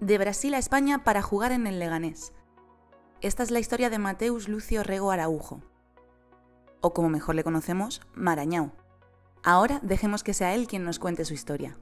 De Brasil a España para jugar en el Leganés. Esta es la historia de Mateus Lucio Rego Araujo, o como mejor le conocemos, Marañao. Ahora dejemos que sea él quien nos cuente su historia.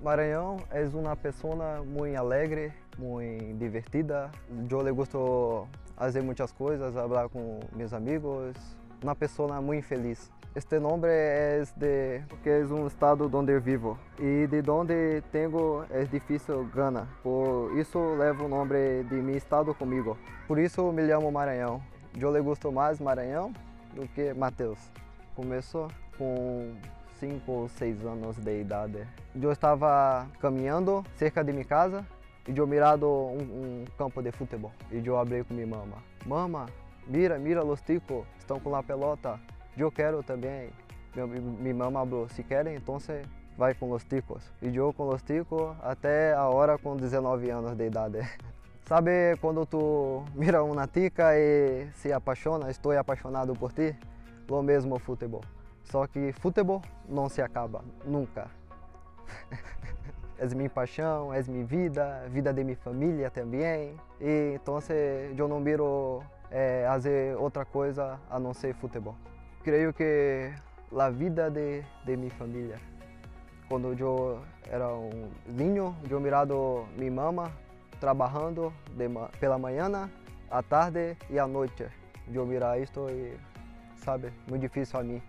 Maranhão é uma pessoa muito alegre, muito divertida. Eu le gosto fazer muitas coisas, falar com meus amigos. Uma pessoa muito feliz. Este nome é de porque é um estado onde eu vivo e de onde tenho é difícil Gana. Por isso levo o nome de meu estado comigo. Por isso me chamo Maranhão. Eu le gosto mais Maranhão do que Mateus. Começou com 5 ou 6 anos de idade. Eu estava caminhando cerca de minha casa e eu mirado um, um campo de futebol. E eu abri com minha mama. Mama, mira, mira os ticos, estão com a pelota. Eu quero também. Minha mama falou, se querem, então vai com os ticos. E eu com os ticos até a hora com 19 anos de idade. Sabe quando tu mira uma tica e se apaixona, estou apaixonado por ti? O mesmo futebol. Só que futebol não se acaba, nunca. és minha paixão, és minha vida, vida de minha família também. E então eu não miro é, fazer outra coisa a não ser futebol. Creio que a vida de, de minha família. Quando eu era um ninho, eu mirado minha mama trabalhando de, pela manhã, à tarde e à noite. Eu mirar isto e, sabe, muito difícil a mim.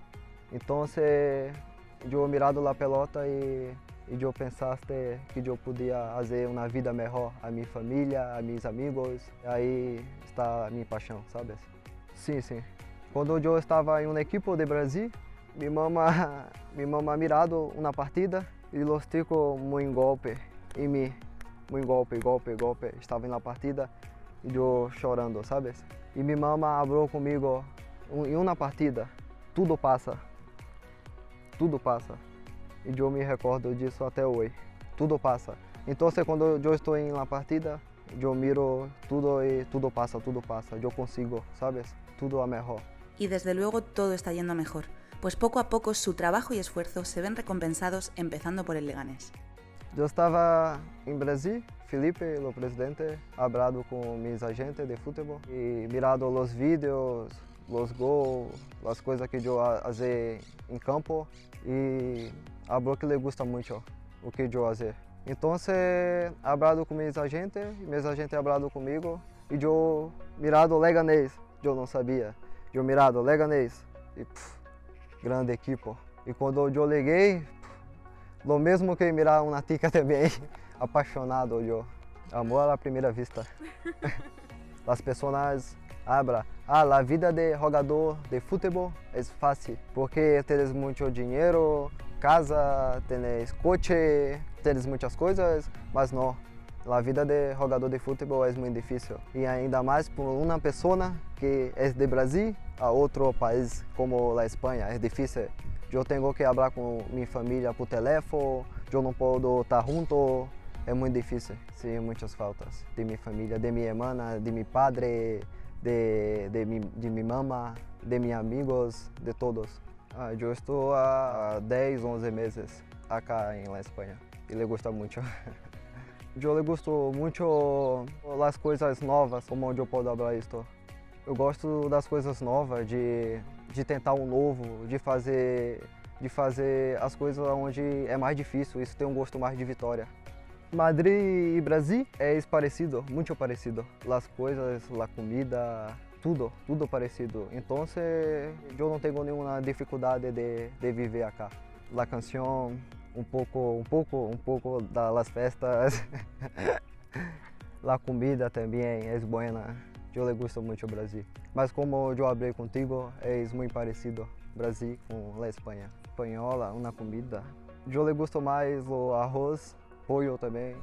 Então, eu mirado a pelota e, e eu pensaste que eu podia fazer uma vida melhor a minha família, a meus amigos. Aí está a minha paixão, sabe? Sim, sim. Quando eu estava em uma equipe de Brasil, minha mama, minha mama mirado uma partida e os ticos muito golpe em mim. Muito golpe, golpe, golpe. Estava na partida e eu chorando, sabe? E minha mama abriu comigo em uma partida, tudo passa tudo passa. E eu me recordo disso até hoje. Tudo passa. Então, quando eu estou em uma partida, eu miro tudo e tudo passa, tudo passa. Eu consigo, sabes? Tudo a melhor. Y desde luego todo está yendo mejor, pues poco a poco su trabajo y esfuerzo se ven recompensados empezando por el Leganés. Eu estava em Brasil, Felipe, o presidente, hablado com meus agentes de futebol e mirado os vídeos, os gols, as coisas que eu fazia em campo e falou que lhe gusta muito o que eu fazer. Então, hablado com meus agentes, meus agentes hablado comigo e eu mirado Leganês, eu não sabia. Eu mirado Leganês e pff, grande equipe. E quando eu liguei, lo mesmo que mirar uma tica também, apaixonado eu. Amor à primeira vista. As pessoas abra ah, a vida de jogador de futebol é fácil, porque tens muito dinheiro, casa, tens coche, tens muitas coisas, mas não. A vida de jogador de futebol é muito difícil e ainda mais por uma pessoa que é de Brasil a outro país como a Espanha é difícil. Eu tenho que falar com minha família por telefone, eu não posso estar junto, é muito difícil. Sim, muitas faltas de minha família, de minha irmã, de meu padre, de, de, mi, de mi mamá, de mis amigos, de todos. Ah, eu estou há 10, 11 meses acá em La Espanha e le gusta muito. eu le gosto muito das coisas novas, como eu posso falar isto. Eu gosto das coisas novas, de, de tentar um novo, de fazer, de fazer as coisas onde é mais difícil, isso tem um gosto mais de vitória. Madrid e Brasil é parecido, muito parecido. As coisas, a comida, tudo, tudo parecido. Então, eu não tenho nenhuma dificuldade de, de viver aqui. A canção, um pouco, um pouco, um pouco das festas. a comida também é boa. Eu le gosto muito do Brasil. Mas como eu abri contigo, é muito parecido Brasil com a Espanha. Espanhola, uma comida. Eu le gosto mais o arroz pollo também.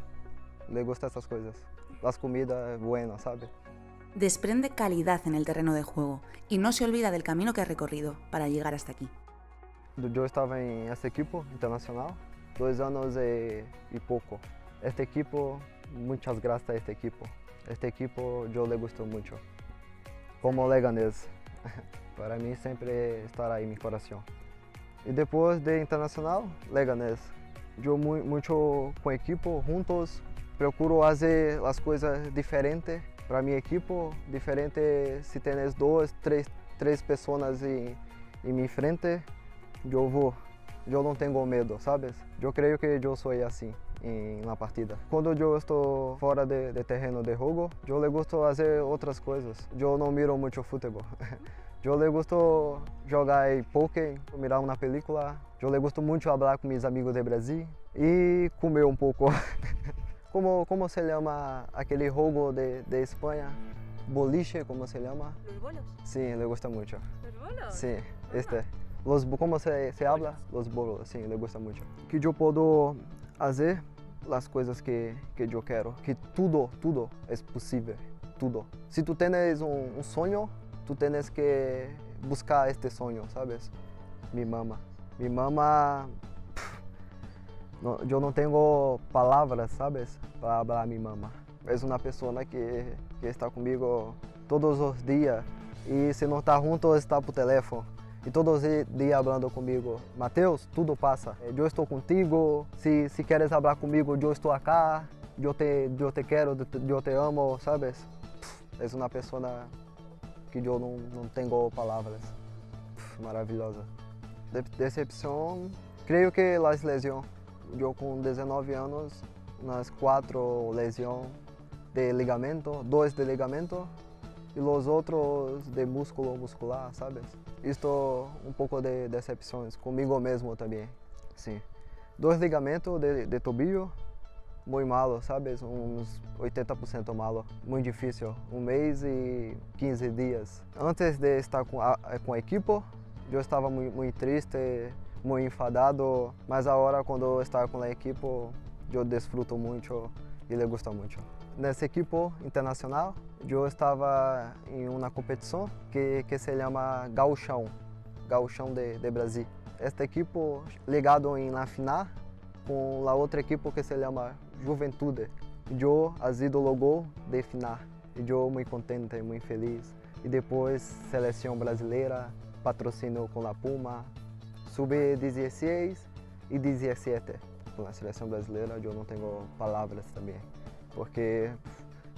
Le gusta essas coisas. Las comidas buenas, ¿sabe? Desprende calidad en el terreno de juego y no se olvida del camino que ha recorrido para llegar hasta aquí. Eu estava em essa equipe internacional, dois anos e, e pouco. Esta equipe, muitas graças a esta equipe. Esta equipe eu le gosto muito. Como leganês, para mim sempre estará em meu coração. E depois de internacional, Leganés. Eu muito com a equipe, juntos, procuro fazer as coisas diferentes para minha equipe, diferente se tem duas, três, três pessoas em, em minha frente, eu vou, eu não tenho medo, sabes? Eu creio que eu sou assim uma partida. Quando eu estou fora de, de terreno de jogo, eu gosto de fazer outras coisas. Eu não miro muito futebol. Eu gosto de jogar poker, mirar uma película. Eu gosto muito de falar com meus amigos do Brasil e comer um pouco. como, como se chama aquele jogo de, de Espanha? Boliche, como se chama? Los bolos. Sim, ele gosta muito. Los bolos. Sim, este. Los, como se, se habla? Los bolos, sim, ele gosta muito. Que eu posso fazer as coisas que, que eu quero. Que tudo, tudo é possível. Tudo. Se tu tens um, um sonho, tu tens que buscar este sonho, sabes? Mi mama. Mi mama. Eu não tenho palavras, sabes? Para falar mi mama. É uma pessoa que, que está comigo todos os dias. E se não está junto, está por telefone. E todos os dias falando comigo, Mateus, tudo passa. Eu estou contigo. Se, se queres falar comigo, eu estou aqui. Eu te, te quero, eu te amo, sabes? É uma pessoa que eu não tenho palavras. Maravilhosa. De, decepção, creio que as lesões. Eu com 19 anos, nas quatro lesões de ligamento, dois de ligamento e os outros de músculo muscular, sabes? Isto um pouco de decepções comigo mesmo também, sim. Dois ligamentos de, de tobillo, muito malo, sabes? Uns 80% malo, muito difícil. Um mês e 15 dias. Antes de estar com a, com a equipe, eu estava muito, muito triste, muito enfadado, mas agora quando eu estou com a equipe, eu desfruto muito e ele gosta muito. Nessa equipe internacional, eu estava em uma competição que, que se chama Gauchão, Gauchão de, de Brasil. Esta equipe ligado em la final com a outra equipe que se chama Juventude. Eu azido logo de final. Eu muito contente, muito feliz. E depois seleção brasileira, patrocínio com a Puma, sub-16 e 17. Com a seleção brasileira eu não tenho palavras também, porque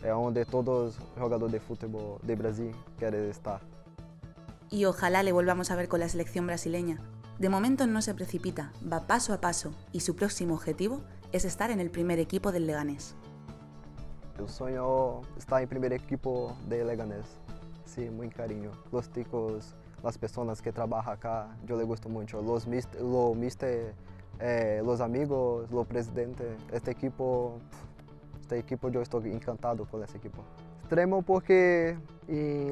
é onde todos os jogadores de futebol de Brasil querem estar. Y ojalá le volvamos a ver con la selección brasileña. De momento no se precipita, va paso a paso y su próximo objetivo es estar en el primer equipo del Leganés. Eu sonho estar em primeiro equipo de Leganés. Sim, muito carinho. Os ticos, as pessoas que trabalham cá, eu le gosto muito. Os mister, lo mister eh, os amigos, o presidente, este equipo, esta equipo eu estou encantado com essa equipo. Extremo porque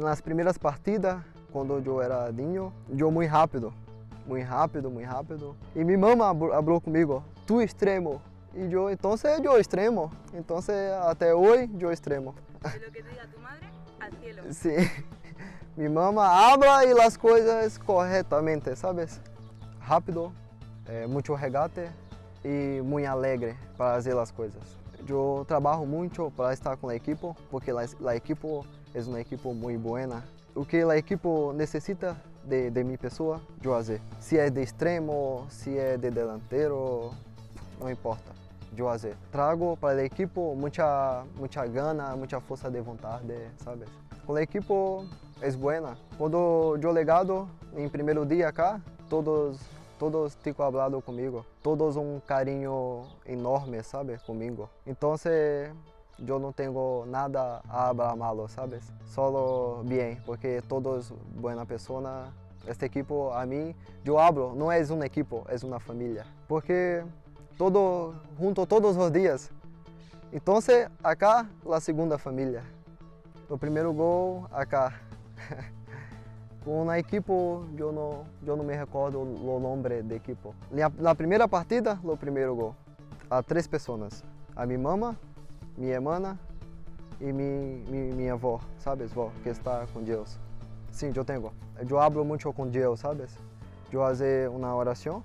nas primeiras partidas, quando eu era niño, eu muito rápido, muito rápido, muito rápido. E minha mama falou comigo, tu extremo. E eu, então eu extremo. Então até hoje eu extremo. De lo que te diga tu madre, al cielo. Sim. Minha mama habla e as coisas corretamente, sabes? Rápido, é, muito regate e muito alegre para fazer as coisas. Eu trabalho muito para estar com a equipe, porque a, a equipe é uma equipe muito boa. O que a equipe necessita de, de minha pessoa, eu fazer. Se é de extremo, se é de delantero, não importa. Eu fazer. Trago para a equipe muita, muita gana, muita força de vontade, sabes? Com a equipe é boa. Quando eu legado, em primeiro dia cá, todos todos ficam falando comigo, todos um carinho enorme, sabe, comigo. Então, eu não tenho nada a falar malo, sabes? Solo bem, porque todos boa pessoa. Esta equipe, a mim, eu hablo, não é uma equipe, é uma família. Porque todo junto todos os dias. Então, acá a segunda família. O primeiro gol, acá. Com a equipe, eu não, eu não me recordo o nome da equipe. Na primeira partida, o primeiro gol. Há três pessoas. A minha mama, minha irmã e minha, minha, avó, sabes, vó, que está com Deus. Sim, eu tenho. Eu hablo muito com Deus, sabes? Eu fazer uma oração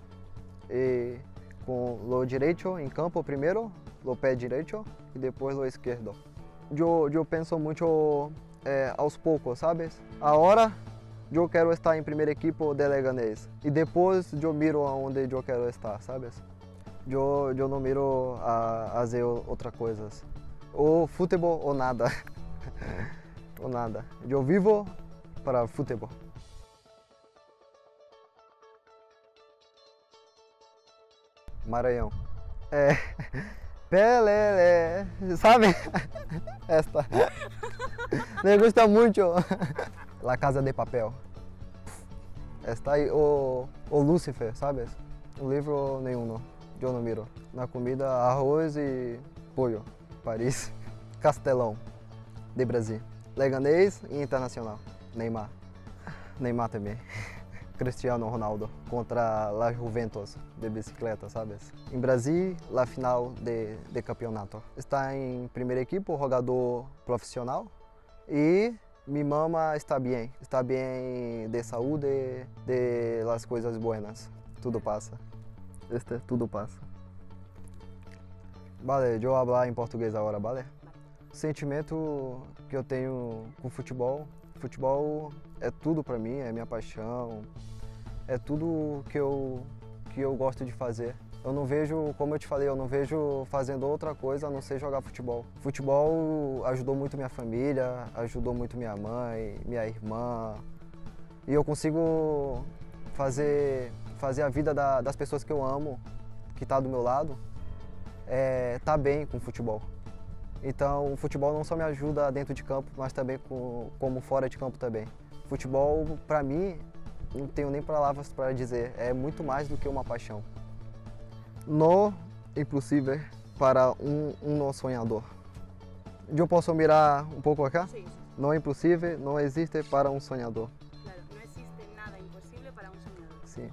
e com o direito em campo primeiro, o pé direito e depois o esquerdo. Eu, eu penso muito é, aos poucos, sabes? A hora eu quero estar em primeira equipe de Leganés. E depois eu miro aonde eu quero estar, sabes? Eu, eu não miro a, a fazer outras coisas. Ou futebol ou nada. ou nada. Eu vivo para futebol. Maranhão. É. Pelé, sabe? Esta. Me gusta muito. La Casa de Papel. Está aí o, o Lúcifer, sabes? O livro nenhum, não. Eu não miro. Na comida, arroz e pollo. Paris. Castelão, de Brasil. Leganês e Internacional. Neymar. Neymar também. Cristiano Ronaldo contra La Juventus de bicicleta, sabes? Em Brasil, la final de, de campeonato. Está em primeira equipe, jogador profissional e minha mama está bem, está bem de saúde, de las coisas buenas. Tudo passa. Este tudo passa. Vale, eu vou falar em português agora, vale? O sentimento que eu tenho com futebol Futebol é tudo para mim, é minha paixão, é tudo que eu, que eu gosto de fazer. Eu não vejo, como eu te falei, eu não vejo fazendo outra coisa a não ser jogar futebol. Futebol ajudou muito minha família, ajudou muito minha mãe, minha irmã. E eu consigo fazer, fazer a vida da, das pessoas que eu amo, que está do meu lado, é, tá bem com o futebol. Então, o futebol não só me ajuda dentro de campo, mas também com, como fora de campo também. Futebol, para mim, não tenho nem palavras para dizer, é muito mais do que uma paixão. No impossível para um, um não sonhador. Eu posso mirar um pouco aqui? Sí, Não é impossível, não existe para um sonhador. claro. No existe nada imposible para un soñador. Sim.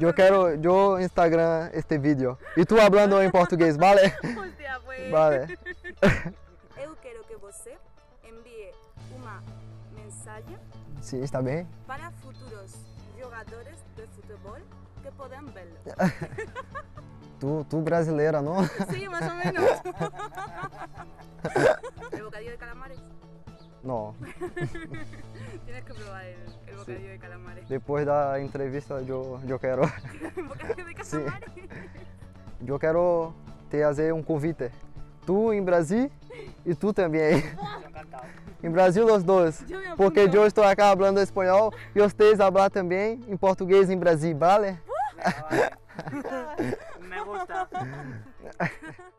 Eu quero, eu Instagram este vídeo. E tu hablando em português, vale? Hostia, pues. Vale. Eu quero que você envíe uma mensagem Sim, está bem? para futuros jogadores de futebol que podem vê-lo. Tu, tu brasileira, não? Sí, más o menos. ¿El bocadillo de calamares? Não. Tienes que probar el, el bocadillo de calamares. Depois da entrevista, eu, eu quero, ¿El bocadillo de Sí. calamares? eu quero te fazer um convite. Tu em Brasil e tu também. Em Brasil, os dois. Me Porque eu estou aqui falando espanhol e vocês falar também em português em Brasil, vale? Me gusta.